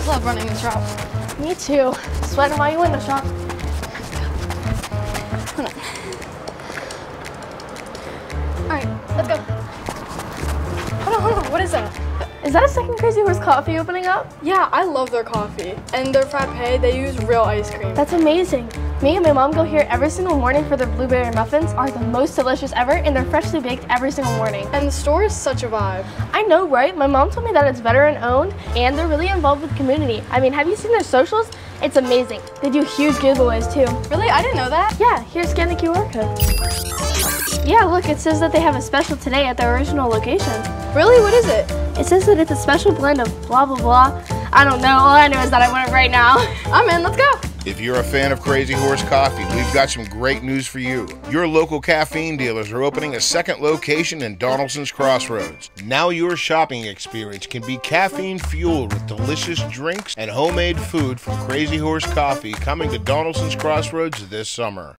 always love running this route. Me too. Sweating while you in the shop. Hold on. All right, let's go. Hold on, hold on. What is that? Is that a second Crazy Horse coffee opening up? Yeah, I love their coffee and their frappe. They use real ice cream. That's amazing. Me and my mom go here every single morning for their blueberry muffins are the most delicious ever and they're freshly baked every single morning. and the store is such a vibe. I know, right? My mom told me that it's veteran owned and they're really involved with the community. I mean, have you seen their socials? It's amazing. They do huge giveaways too. Really? I didn't know that. Yeah, here, scan the QR code. Yeah, look, it says that they have a special today at their original location. Really? What is it? It says that it's a special blend of blah, blah, blah. I don't know. All I know is that I want it right now. I'm in. Let's go. If you're a fan of Crazy Horse Coffee, we've got some great news for you. Your local caffeine dealers are opening a second location in Donaldson's Crossroads. Now your shopping experience can be caffeine fueled with delicious drinks and homemade food from Crazy Horse Coffee coming to Donaldson's Crossroads this summer.